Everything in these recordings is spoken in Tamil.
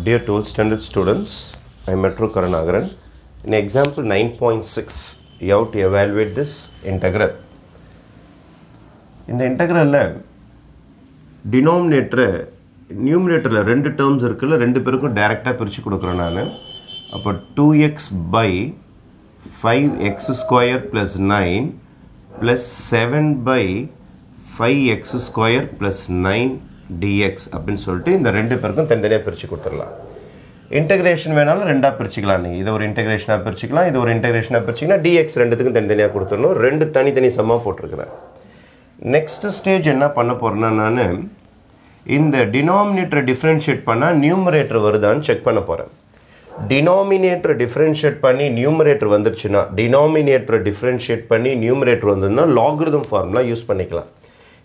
Dear 12th standard students, I am Metro Karunagaran. In example 9.6, you have to evaluate this integral. இந்த இன்டகிரலில் டினாமினேட்டரை நியூமினேட்டரில் ரெண்டு டேர்ம்ஸ் இருக்குல்ல ரெண்டு பேருக்கும் டைரெக்டாக பிரித்து கொடுக்குறேன் நான் அப்போ two x by five x square plus nine plus seven by five x square plus nine dx அப்படின்னு சொல்லிட்டு இந்த ரெண்டு பேருக்கும் தனித்தனியாக பிரித்து கொடுத்துடலாம். இன்டகிரேஷன் வேணாலும் ரெண்டாக பிரிச்சுக்கலாம் நீங்கள் இதை ஒரு இன்டகிரேஷனாக பிரிச்சுக்கலாம் இது ஒரு இன்டகிரேஷனாக பிரிச்சிங்கன்னா டிஎக்ஸ் ரெண்டுத்துக்கும் தனித்தனியாக கொடுத்துடணும். ரெண்டு தனித்தனி சம்மாக போட்டிருக்கிறேன். நெக்ஸ்ட் ஸ்டேஜ் என்ன பண்ண போகிறேன்னா நான் இந்த டினாமினேட்டரை டிஃப்ரென்ஷியேட் பண்ணால் நியூமரேட்டர் வருதான்னு செக் பண்ண போகிறேன் டினாமினேட்டரை டிஃப்ரென்ஷியேட் பண்ணி நியூமரேட்டர் வந்துருச்சுன்னா டினாமினேட்டரை டிஃப்ரென்ஷியேட் பண்ணி நியூமரேட்டர் வந்ததுன்னா லாகிருதம் ஃபார்முலா யூஸ் பண்ணிக்கலாம்.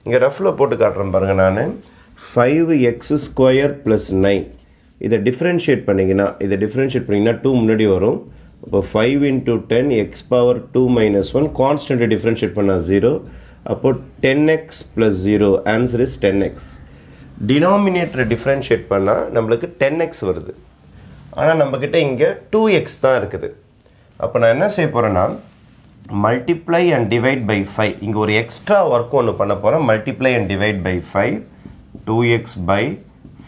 இங்கே ரஃபில் போட்டு காட்டுறேன் பாருங்கள் நான். Five x square plus nine இதை டிஃப்ரென்ஷியேட் பண்ணிங்கன்னா இதை டிஃப்ரென்ஷியேட் பண்ணிங்கன்னா டூ முன்னாடி வரும். இப்போ five into ten x power two minus one கான்ஸ்டன்ட்டை differentiate பண்ணால் ஜீரோ அப்போது ten x plus zero answer is ten x டினாமினேட்டரை differentiate பண்ணால் நம்மளுக்கு டென் எக்ஸ் வருது. ஆனால் நம்மக்கிட்ட இங்கே டூ எக்ஸ் தான் இருக்குது. அப்போ நான் என்ன செய்ய போகிறேன்னா multiply and divide by five இங்கே ஒரு எக்ஸ்ட்ரா ஒர்க் ஒன்று பண்ண போகிறேன் multiply and divide by five two x by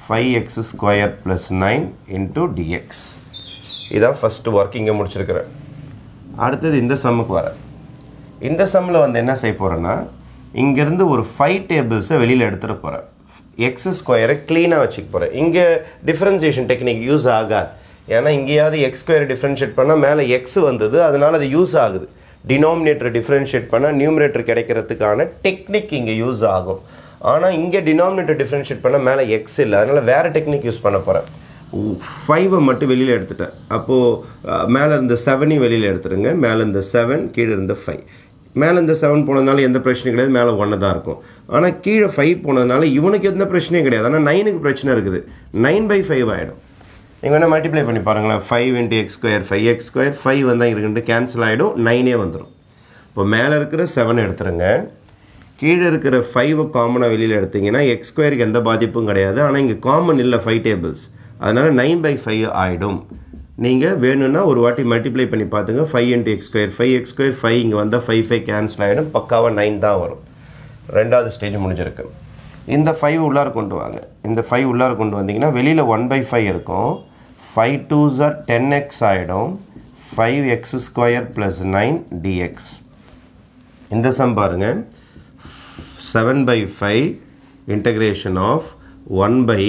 five x square plus nine into dx இதான் ஃபஸ்ட்டு ஒர்க் முடிச்சிருக்கிறேன் அடுத்தது இந்த சம்முக்கு வரேன் இந்த சம்மில் வந்து என்ன செய்ய போகிறேன்னா இங்கேருந்து ஒரு ஃபைவ் டேபிள்ஸை வெளியில் எடுத்துகிட்டு போகிறேன் எக்ஸ் ஸ்கொயரை க்ளீனாக வச்சுக்க போகிறேன் இங்கே டிஃப்ரென்சியேஷன் டெக்னிக் யூஸ் ஆகாது. ஏன்னா இங்கேயாவது எக்ஸ் ஸ்கொயர் டிஃப்ரென்ஷியேட் பண்ணால் மேலே எக்ஸ் வந்தது அதனால் அது யூஸ் ஆகுது. டினாமினேட்டர் டிஃப்ரென்ஷியேட் பண்ணால் நியூமரேட்டர் கிடைக்கிறதுக்கான டெக்னிக் இங்கே யூஸ் ஆகும். ஆனால் இங்கே டினாமினேட்டர் டிஃப்ரென்ஷியேட் பண்ண மேலே எக்ஸ் இல்லை. அதனால் வேறு டெக்னிக் யூஸ் பண்ண போகிறேன் ஃபைவை மட்டும் வெளியில் எடுத்துட்டேன். அப்போது மேலே இருந்த செவனையும் வெளியில் எடுத்துருங்க. மேலே இருந்த செவன் கீழே இருந்த ஃபைவ் மேலே இந்த செவன் போனதுனால எந்த பிரச்சனையும் கிடையாது. மேலே ஒன்று தான் இருக்கும். ஆனால் கீழே ஃபைவ் போனதுனால இவனுக்கு எந்த பிரச்சனையும் கிடையாது. ஆனால் நைனுக்கு பிரச்சனை இருக்குது. நைன் பை ஃபைவ் ஆகிடும் நீங்கள் வேணால் மல்டிப்ளை பண்ணி பாருங்களேன். Five into x square five x square five வந்தால் இருக்குன்ட்டு கேன்சல் ஆகிடும் நைனே வந்துடும் இப்போ மேலே இருக்கிற செவன் எடுத்துருங்க. கீழே இருக்கிற ஃபைவை காமனாக வெளியில் எடுத்தீங்கன்னா எக்ஸ் ஸ்கொயருக்கு எந்த பாதிப்பும் கிடையாது. ஆனால் இங்கே காமன் இல்லை ஃபைவ் டேபிள்ஸ் அதனால் நைன் பை ஃபைவ் ஆகிடும் நீங்கள் வேணும்னா ஒரு வாட்டி மல்டிப்ளை பண்ணி பார்த்துங்க. Five into x square five x square five இங்கே வந்தால் ஃபைவ் ஃபைவ் கேன்சல் ஆகிடும் பக்காவாக நைன் தான் வரும். ரெண்டாவது ஸ்டேஜ் முடிஞ்சிருக்கு. இந்த ஃபைவ் உள்ளார கொண்டு வாங்க. இந்த ஃபைவ் உள்ளார கொண்டு வந்தீங்கன்னா வெளியில் ஒன் பை ஃபைவ் இருக்கும். ஃபைவ் டூ ஜார் டென் எக்ஸ் ஆகிடும் five x square plus nine dx இந்த சம் பாருங்கள் seven by five integration of one by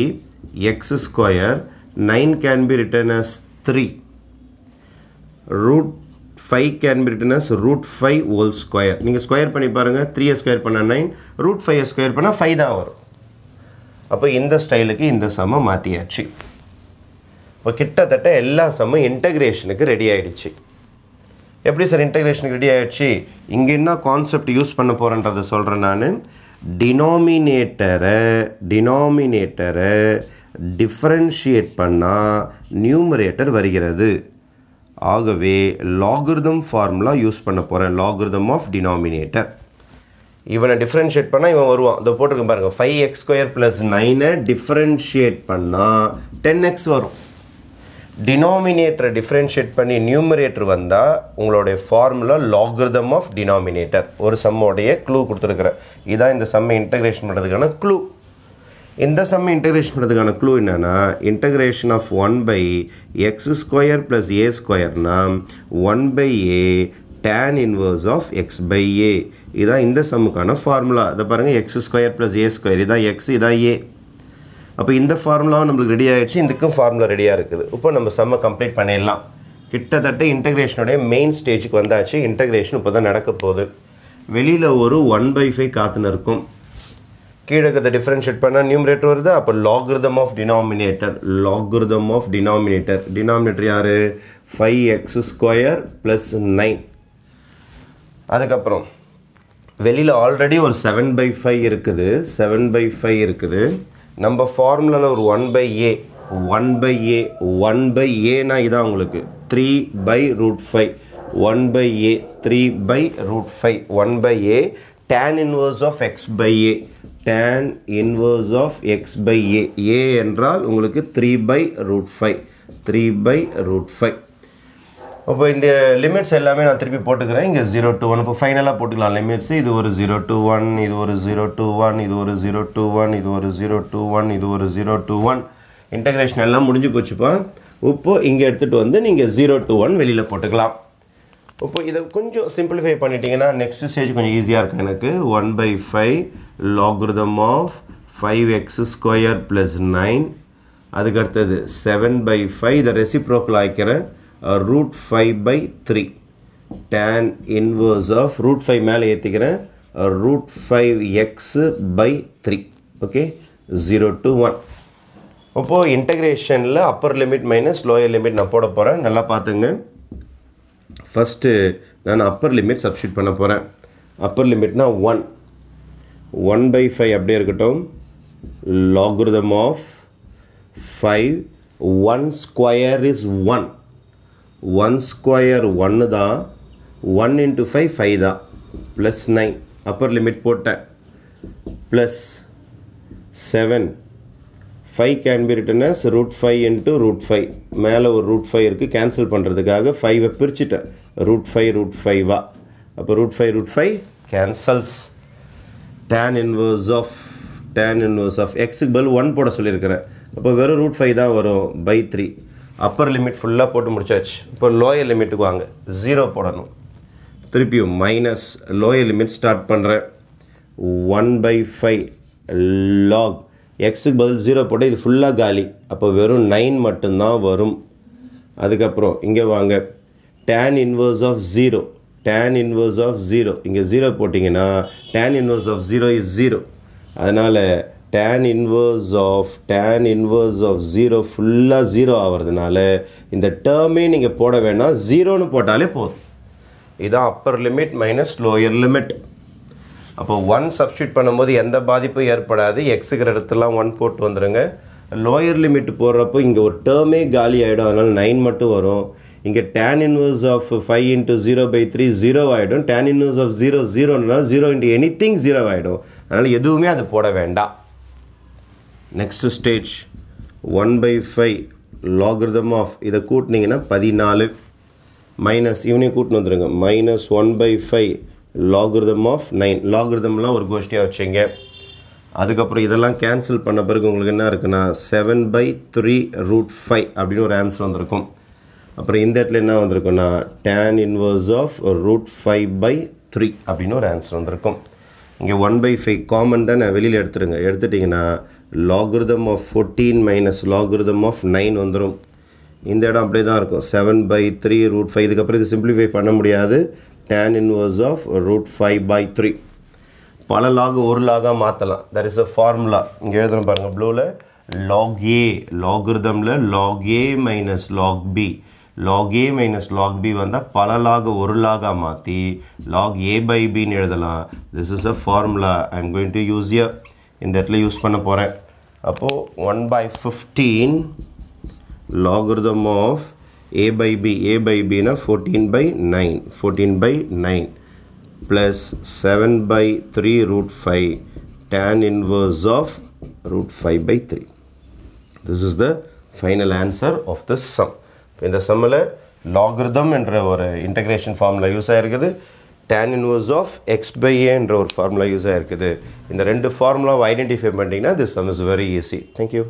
x square nine can be written as three root five can be written as root five whole square நீங்கள் ஸ்கொயர் பண்ணி பாருங்கள் த்ரீயை ஸ்கொயர் பண்ணால் நைன் ரூட் ஃபைவை ஸ்கொயர் பண்ணால் ஃபைவ் தான் வரும். அப்போ இந்த ஸ்டைலுக்கு இந்த சம்மை மாற்றியாச்சு இப்போ கிட்டத்தட்ட எல்லா சம்மும் இன்டகிரேஷனுக்கு ரெடி ஆகிடுச்சு எப்படி சார் இன்டகிரேஷனுக்கு ரெடி ஆகிடுச்சு இங்கே என்ன கான்செப்ட் யூஸ் பண்ண போகிறேன்றதை சொல்கிறேன் நான். டினாமினேட்டரை டினாமினேட்டரை டிஃப்ரென்ஷியேட் பண்ணால் நியூமரேட்டர் வருகிறது. ஆகவே லாகிருதம் ஃபார்முலா யூஸ் பண்ண போகிறேன் லாகிருதம் ஆஃப் டினாமினேட்டர் இவனை டிஃப்ரென்ஷியேட் பண்ணால் இவன் வருவான். இதை போட்டிருக்கேன் பாருங்கள் ஃபைவ் எக்ஸ் ஸ்கொயர் ப்ளஸ் நைனை டிஃப்ரென்ஷியேட் பண்ணால் டென் எக்ஸ் வரும். டினாமினேட்டரை டிஃப்ரென்ஷியேட் பண்ணி நியூமரேட்டர் வந்தால் உங்களுடைய ஃபார்முலா லாகிருதம் ஆஃப் டினாமினேட்டர் ஒரு சம்மோடைய க்ளூ கொடுத்துருக்குறேன். இதான் இந்த சம்மை இன்டகிரேஷன் பண்ணுறதுக்கான க்ளூ இந்த சம்மை இன்டகிரேஷன் பண்ணுறதுக்கான க்ளூ என்னென்னா integration of one by x square plus a ஸ்கொயர்னா one by a tan inverse of x by a இதான் இந்த சம்முக்கான ஃபார்முலா இதை பாருங்கள் x square plus a square இதான் எக்ஸ் இதான் ஏ அப்போ இந்த ஃபார்முலாவும் நம்மளுக்கு ரெடி ஆகிடுச்சு இதுக்கும் ஃபார்முலா ரெடியாக இருக்குது. இப்போ நம்ம செம்மை கம்ப்ளீட் பண்ணிடலாம். கிட்டத்தட்ட இன்டகிரேஷனுடைய மெயின் ஸ்டேஜுக்கு வந்தாச்சு. இன்டகிரேஷன் இப்போ தான் நடக்க போகுது. வெளியில் ஒரு ஒன் பை ஃபைவ் காத்துன்னு இருக்கும். கீழே இருக்கிறத டிஃப்ரென்ஷியேட் பண்ணால் நியூமரேட்டர் வருது அப்போ logarithm of denominator logarithm of denominator denominator யார்? Five x square plus nine அதுக்கப்புறம் வெளியில் ஆல்ரெடி ஒரு செவன் பை ஃபைவ் இருக்குது. செவன் பை ஃபைவ் இருக்குது. நம்ம ஃபார்முலாவில் ஒரு one by a one by a one by ஏனா இதான் உங்களுக்கு. Three by root five one by a three by root five one by a tan inverse of x by a tan inverse of x by a a என்றால் உங்களுக்கு three by root five three by root five அப்போ இந்த லிமிட்ஸ் எல்லாமே நான் திருப்பி போட்டுக்கிறேன். இங்கே ஜீரோ டூ ஒன் இப்போ ஃபைனலாக போட்டுக்கலாம். லிமிட்ஸ் இது ஒரு ஜீரோ டூ ஒன் இது ஒரு ஜீரோ டூ ஒன் இது ஒரு ஜீரோ டூ ஒன் இது ஒரு ஜீரோ டூ ஒன் இது ஒரு ஜீரோ டூ ஒன் இன்டகிரேஷன் எல்லாம் முடிஞ்சு போச்சுப்பா இப்போ. இங்கே எடுத்துகிட்டு வந்து நீங்கள் ஜீரோ டூ ஒன் வெளியில் போட்டுக்கலாம். இப்போ இதை கொஞ்சம் சிம்பிளிஃபை பண்ணிட்டீங்கன்னா நெக்ஸ்ட் ஸ்டேஜ் கொஞ்சம் ஈஸியாக இருக்கும் எனக்கு. One by five logarithm of five x square plus nine அதுக்கு அடுத்தது செவன் பை ஃபைவ் இதை ரெசிப்ரோக்கில் ஆக்கிறேன் root five by three tan inverse of root five மேலே ஏற்றிக்கிறேன் root five x by three okay zero to one அப்போது இன்டகிரேஷனில் upper limit minus lower limit நான் போட போகிறேன் நல்லா பார்த்துங்க. ஃபஸ்ட்டு நான் அப்பர் லிமிட் சப்ஸ்டியூட் பண்ண போகிறேன் அப்பர் லிமிட்னா ஒன் ஒன் பை ஃபைவ் அப்படியே இருக்கட்டும். Logarithm of five one square is one one square ஒன்று தான் ஒன் இன்ட்டு ஃபைவ் ஃபைவ் தான். ப்ளஸ் நைன் அப்பர் லிமிட் போட்டேன் plus seven five can be written as root five into root five மேலே ஒரு ரூட் ஃபைவ் இருக்குது கேன்சல் பண்ணுறதுக்காக ஃபைவை பிரிச்சுட்டேன். ரூட் ஃபைவ் ரூட் ஃபைவா அப்போ root five root five cancels tan inverse of tan inverse of எக்ஸுக்கு பதில் ஒன் போட சொல்லியிருக்கிறேன். அப்போ வெறும் ரூட் ஃபைவ் தான் வரும் பை த்ரீ அப்பர் லிமிட் ஃபுல்லாக போட்டு முடிச்சாச்சு. இப்போ லோயர் லிமிட்டுக்கு வாங்க. ஜீரோ போடணும். திருப்பியும் மைனஸ் லோயர் லிமிட் ஸ்டார்ட் பண்ணுறேன் ஒன் பை ஃபைவ் லாக் எக்ஸுக்கு பதில் ஜீரோ போட்டு இது ஃபுல்லாக காலி. அப்போ வெறும் நைன் மட்டும்தான் வரும். அதுக்கப்புறம் இங்கே வாங்க. Tan inverse of zero tan inverse of zero இங்கே ஜீரோ போட்டிங்கன்னா tan inverse of zero is zero அதனால் tan inverse of tan inverse of zero ஃபுல்லாக ஜீரோ ஆகிறதுனால இந்த டேர்மே நீங்கள் போட வேணாம் ஜீரோன்னு போட்டாலே போதும். இதுதான் upper limit minus lower limit அப்போ ஒன் சப்ஸ்டியூட் பண்ணும்போது எந்த பாதிப்பும் ஏற்படாது. எக்ஸுக்கிற இடத்துலாம் ஒன் போட்டு வந்துடுங்க லோயர் லிமிட் போடுறப்போ இங்கே ஒரு டேர்மே காலி ஆகிடும் அதனால் நைன் மட்டும் வரும். இங்கே tan inverse of five into zero by three zero ஆகிடும் டேன் இன்வர்ஸ் ஆஃப் ஜீரோ ஜீரோனால் zero into anything zero ஆகிடும் அதனால் எதுவுமே அது போட வேண்டாம். Next stage one by five logarithm of இதை கூட்டினீங்கன்னா பதினாலு மைனஸ் இவனையும் கூட்டின்னு வந்துடுங்க minus one by five logarithm of nine லாகிருதம்லாம் ஒரு கோஷ்டியாக வச்சுங்க. அதுக்கப்புறம் இதெல்லாம் கேன்சல் பண்ண பிறகு உங்களுக்கு என்ன இருக்குன்னா seven by three root five அப்படின்னு ஒரு ஆன்சர் வந்திருக்கும். அப்புறம் இந்த இடத்துல என்ன வந்திருக்குன்னா tan inverse of root five by three அப்படின்னு ஒரு ஆன்சர் வந்திருக்கும். இங்கே ஒன் பை ஃபைவ் காமன் தான்? நான் வெளியில் எடுத்துருங்க. எடுத்துட்டிங்கன்னா logarithm of fourteen minus logarithm of nine வந்துடும் இந்த இடம் அப்படியே தான் இருக்கும். Seven by three root five இதுக்கப்புறம் இது சிம்பிளிஃபை பண்ண முடியாது. Tan inverse of root five by three பல லாக் ஒரு லாகாக மாற்றலாம் தர் இஸ் அ ஃபார்முலா இங்கே எழுதுகிறோம் பாருங்கள் ப்ளூவில் log A லாகிருதமில் log a minus log b log a minus log b வந்தால் பல லாக ஒரு லாகாக மாற்றி லாக் ஏ பை பின்னு எழுதலாம். This is a formula I am going to use here இந்த இடத்துல யூஸ் பண்ண போகிறேன் அப்போது one by fifteen logarithm of a by b a by b na 14 by 9 14 by 9 plus 7 by 3 root 5 tan inverse of root 5 by 3 this is the final answer of the sum. இந்த சம்மில் லாகிருதம் என்ற ஒரு இன்டகிரேஷன் ஃபார்முலா யூஸ் ஆகிருக்குது tan inverse of x by ஏன்ற ஒரு ஃபார்முலா யூஸ் ஆகிருக்குது இந்த ரெண்டு ஃபார்முலாவை ஐடென்டிஃபை பண்ணிட்டீங்கன்னா this sum is very easy thank you